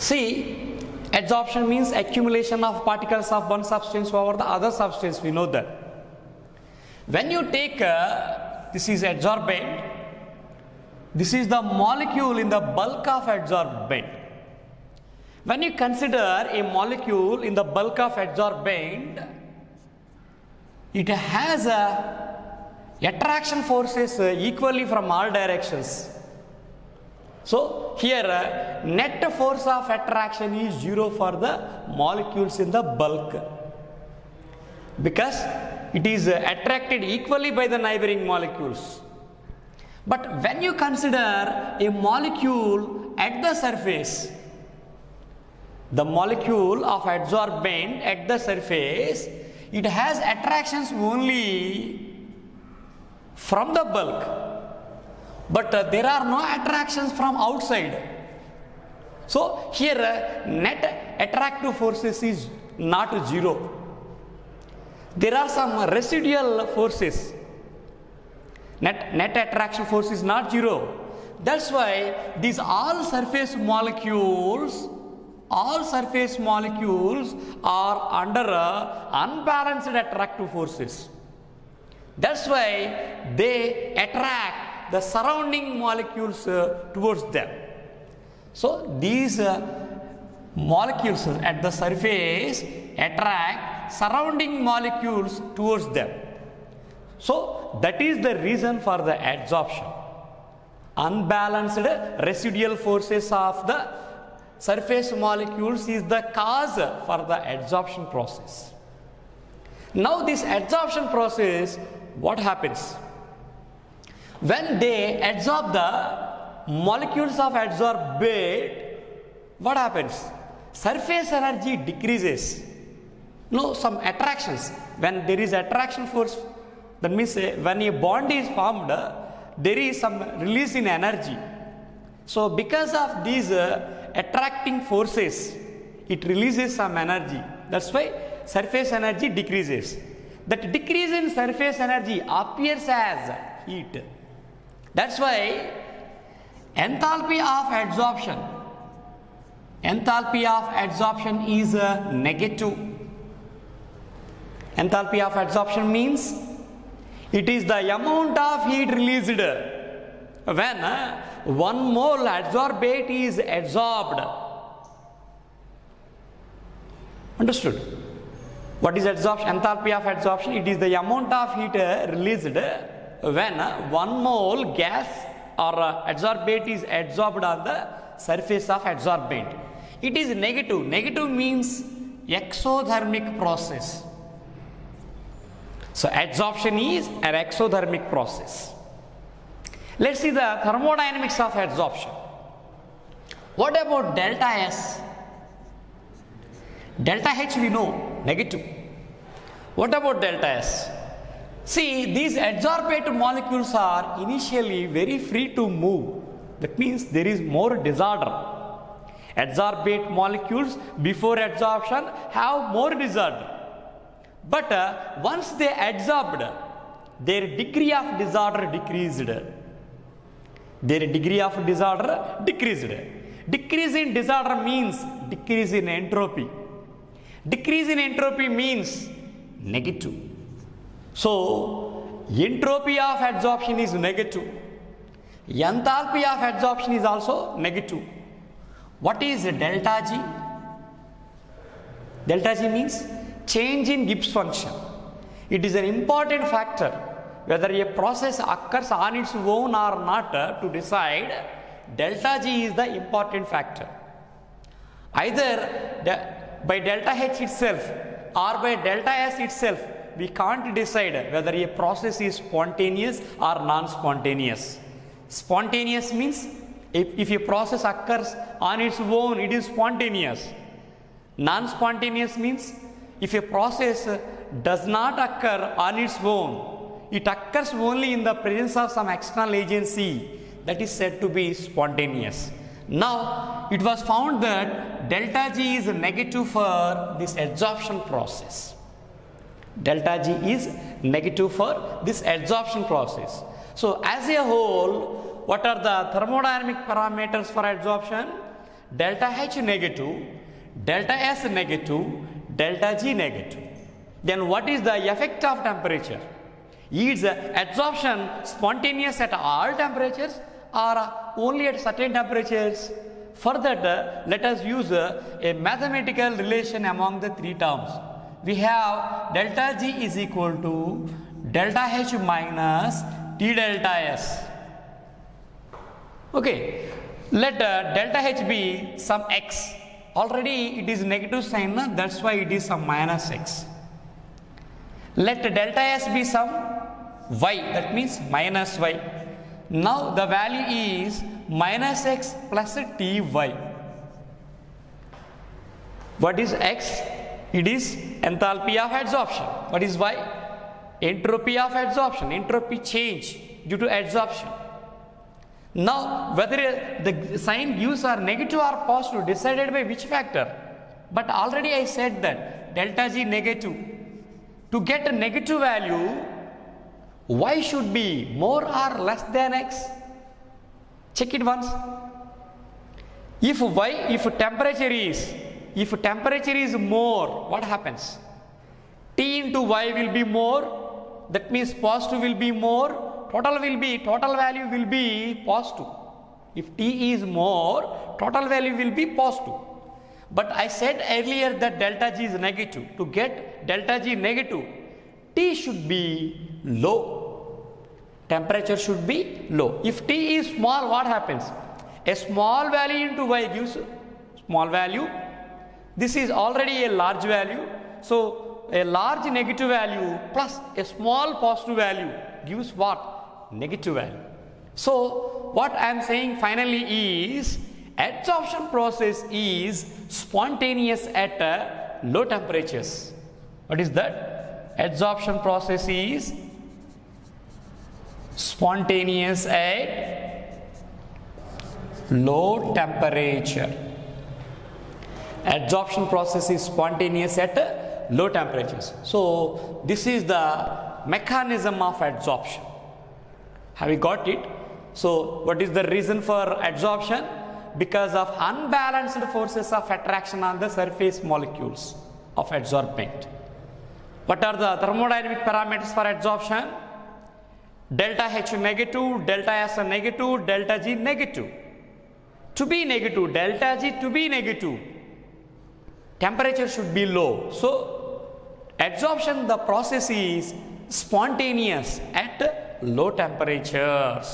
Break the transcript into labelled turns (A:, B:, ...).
A: See, adsorption means accumulation of particles of one substance over the other substance. We know that. When you take uh, this is adsorbent, this is the molecule in the bulk of adsorbent. When you consider a molecule in the bulk of adsorbent, it has a attraction forces uh, equally from all directions. So here uh, net force of attraction is zero for the molecules in the bulk because it is uh, attracted equally by the neighboring molecules. But when you consider a molecule at the surface, the molecule of adsorbent at the surface, it has attractions only from the bulk, but uh, there are no attractions from outside. So here uh, net attractive forces is not zero. There are some residual forces. Net, net attraction force is not zero. That's why these all surface molecules, all surface molecules are under uh, unbalanced attractive forces. That's why they attract the surrounding molecules uh, towards them. So these uh, molecules at the surface attract surrounding molecules towards them. So that is the reason for the adsorption. Unbalanced residual forces of the surface molecules is the cause for the adsorption process. Now this adsorption process, what happens? When they adsorb the molecules of adsorbate, what happens? Surface energy decreases. No, some attractions. When there is attraction force, that means uh, when a bond is formed, uh, there is some release in energy. So because of these uh, attracting forces, it releases some energy. That's why surface energy decreases. That decrease in surface energy appears as heat. That's why enthalpy of adsorption, enthalpy of adsorption is uh, negative. Enthalpy of adsorption means it is the amount of heat released when uh, one mole adsorbate is adsorbed. Understood? What is adsorption? Enthalpy of adsorption? It is the amount of heat uh, released when uh, one mole gas or uh, adsorbate is adsorbed on the surface of adsorbent. It is negative. Negative means exothermic process. So adsorption is an exothermic process. Let's see the thermodynamics of adsorption. What about delta S? Delta H we know, negative. What about delta S? See, these adsorbate molecules are initially very free to move. That means there is more disorder. Adsorbate molecules before adsorption have more disorder. But uh, once they adsorbed, their degree of disorder decreased. Their degree of disorder decreased. Decrease in disorder means decrease in entropy. Decrease in entropy means negative. So, entropy of adsorption is negative. Enthalpy of adsorption is also negative. What is delta G? Delta G means change in Gibbs function. It is an important factor whether a process occurs on its own or not to decide delta G is the important factor. Either the, by delta H itself or by delta S itself we can't decide whether a process is spontaneous or non-spontaneous. Spontaneous means if, if a process occurs on its own it is spontaneous. Non-spontaneous means if a process does not occur on its own, it occurs only in the presence of some external agency that is said to be spontaneous. Now, it was found that delta G is negative for this adsorption process. Delta G is negative for this adsorption process. So, as a whole, what are the thermodynamic parameters for adsorption? delta H negative, delta S negative, delta G negative. Then what is the effect of temperature? Is adsorption spontaneous at all temperatures or only at certain temperatures? For that, let us use a mathematical relation among the three terms. We have delta G is equal to delta H minus T delta S. Okay, let uh, delta H be some x. Already it is negative sign, that's why it is some minus x. Let delta S be some y, that means minus y. Now the value is minus x plus ty. What is x? It is enthalpy of adsorption. What is y? Entropy of adsorption, entropy change due to adsorption. Now, whether the sign gives are negative or positive decided by which factor? But already I said that delta G negative. To get a negative value, y should be more or less than x. Check it once. If y, if temperature is, if temperature is more, what happens? T into y will be more, that means positive will be more, total will be, total value will be positive. If T is more, total value will be positive. But I said earlier that delta G is negative. To get delta G negative, T should be low. Temperature should be low. If T is small, what happens? A small value into Y gives small value. This is already a large value. So, a large negative value plus a small positive value gives what? Negative value. So, what I am saying finally is adsorption process is spontaneous at uh, low temperatures. What is that? Adsorption process is spontaneous at low temperature. Adsorption process is spontaneous at low temperatures. So, this is the mechanism of adsorption. Have you got it? So, what is the reason for adsorption? Because of unbalanced forces of attraction on the surface molecules of adsorbent. What are the thermodynamic parameters for adsorption? Delta H negative, delta S negative, delta G negative. To be negative, delta G to be negative, temperature should be low. So, adsorption the process is spontaneous at low temperatures.